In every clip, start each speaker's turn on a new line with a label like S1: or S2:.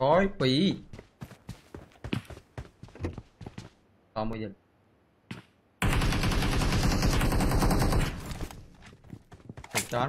S1: Có phí Còn bây giờ Thằng chó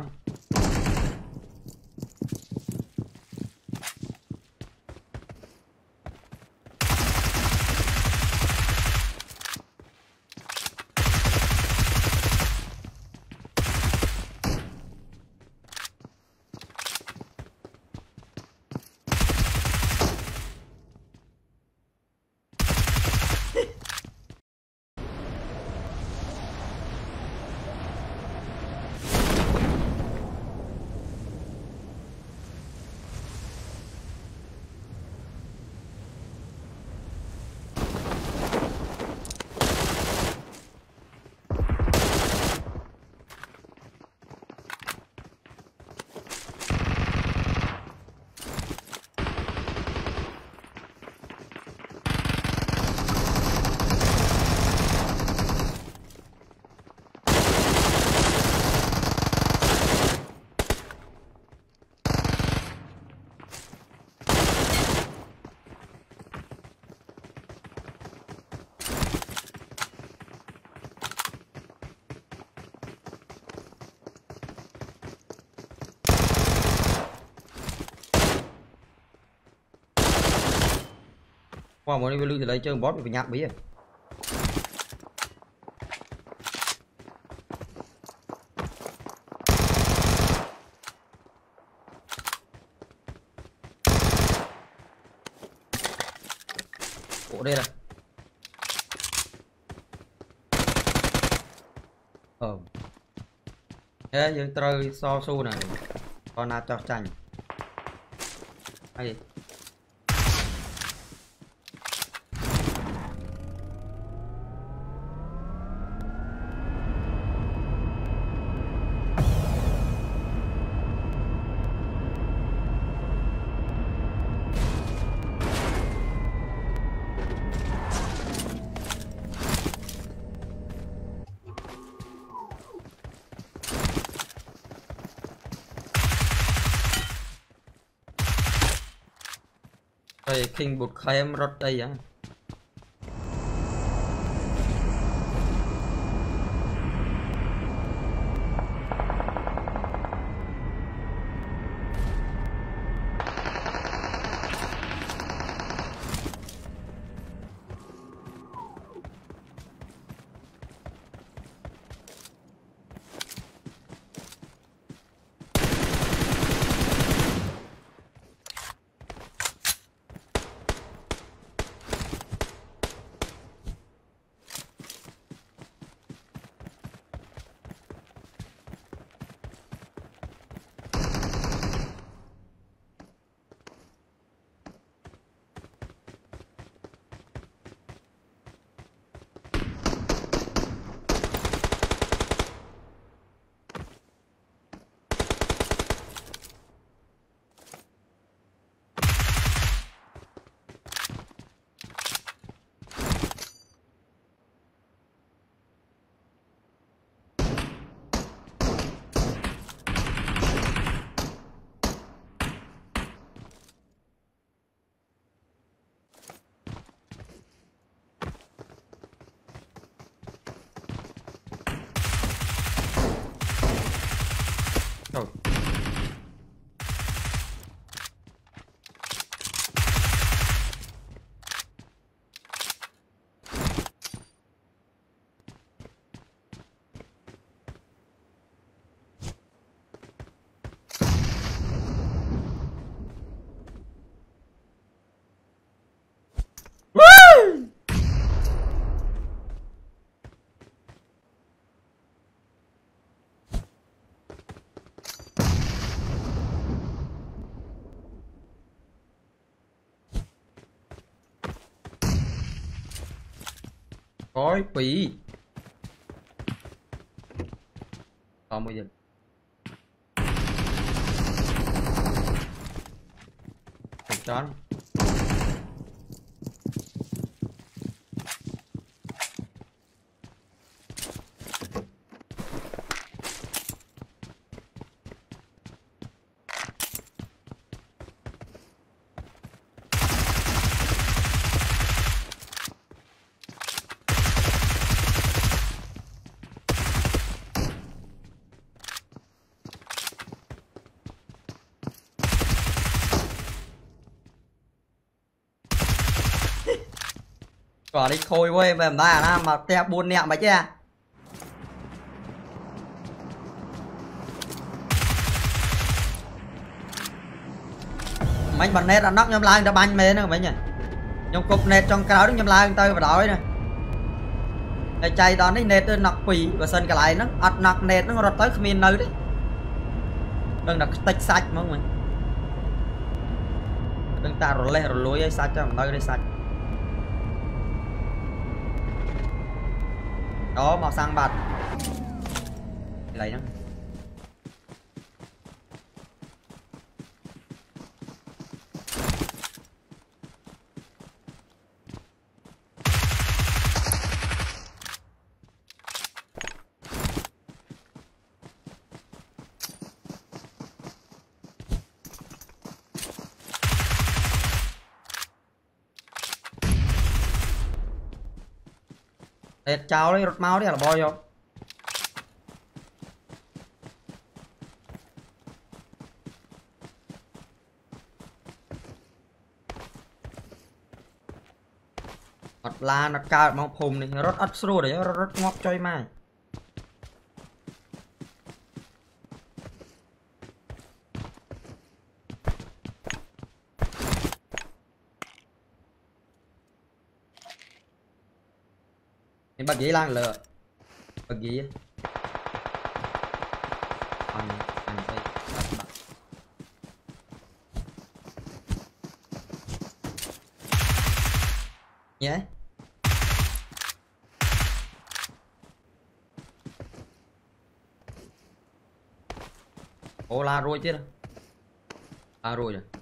S1: Wow, mới đi lưu thì lấy chơi boss bị nhạc bí à Ủa đây này Ờ Thế យើងត្រូវសស៊ូណាតណាចោះចាញ់ហើយ ไอ้คิงบุกใครมรถได้ยัง 哎不易啊目前在家里 ក៏នេះខូចវ៉េមិនដែរអាណាមកផ្ទះ4នាក់មិនទេមិញបើណេតអាណប់ខ្ញុំឡើងទៅបាញ់មែនហ្នឹងមិញខ្ញុំគប់ណេតចុងក្រោយខ្ញុំឡើងទៅបដ ாய் ណាតែចៃដល់នេះណេតទៅណុក2បើសិនកន្លែងហ្នឹងអត់ណុកណេតហ្នឹងរត់ទៅគ្មាននៅទេដឹងតែខ្ទេចសាច់ហ្មងមិញដឹងតែរលេះរលួយហើយសាច់ចាំនៅទេសាច់ đó màu xanh bạch. Lấy nó ត់កន្លែងហ្នឹងតែចោលនេះរត់មកនេះអារបយកអត់ឡានអត់កើតមកភូមិនេះរត់អត់ស្រួលទេរត់រត់ងាប់ចុយមកនេះបាត់និយា Ini bagi hilang le. Bagi. Ani, ani saya. Ya. Ô la rồi chứ. La rồi rồi.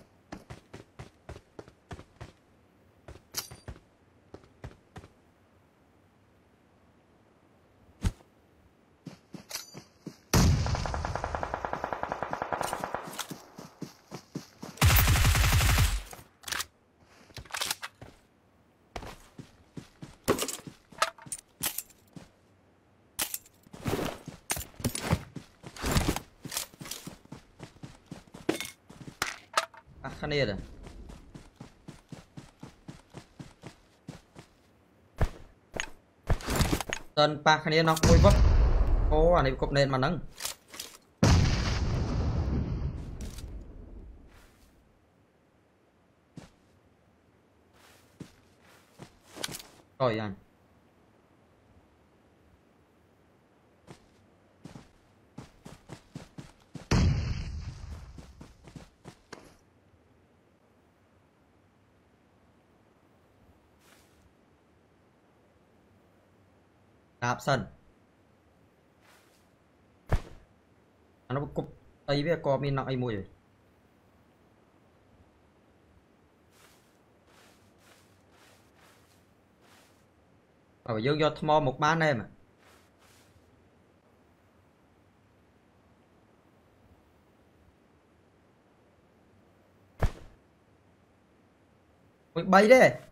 S1: គ្នាទេតនប៉ះគ្នានោះមួយវឹកអូអានេះគប់ណេតមកហ្នឹងអើយអញ ក្រាបសិនអានោះគប់អីវាក៏មានណក់អីមួយទេបើយើងយកថ្មមកបានដែរមើលមួយ3ទេ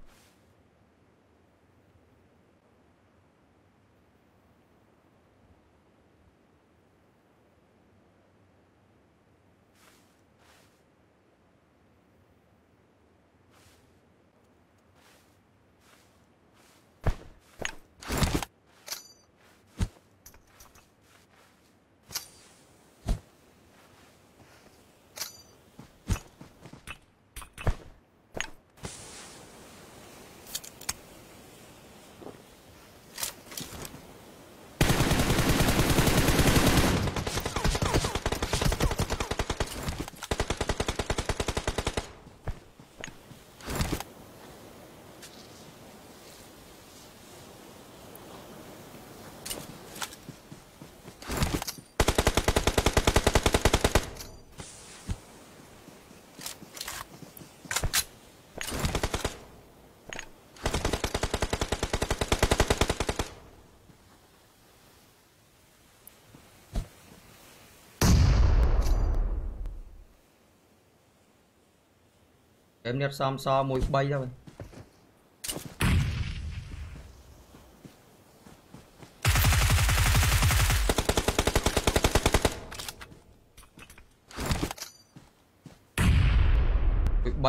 S1: ជំរាបសំស1 3ទៅ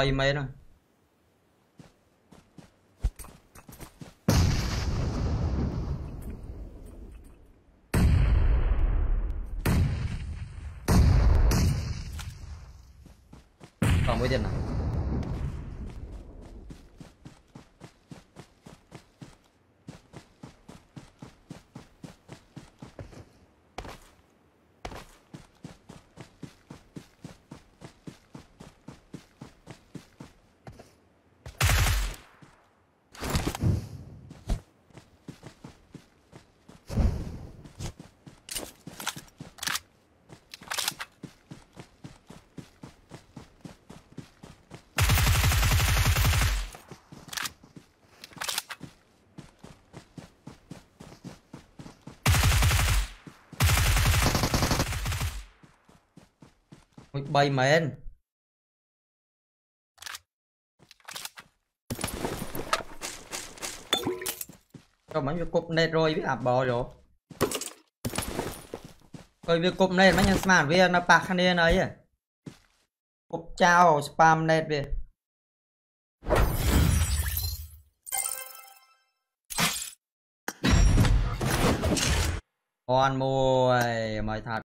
S1: 3មែនហ្នឹងមួយទៀតណា មួយ3មែនចូលមិញវាគប់ណេតរយវាអាបោយោឃើញវាគប់ណេតមិញខ្ញុំស្មានវានៅប៉ះគ្នានៅអីគប់ចោលស្ប៉ាមណេតវាអនមួយមកថា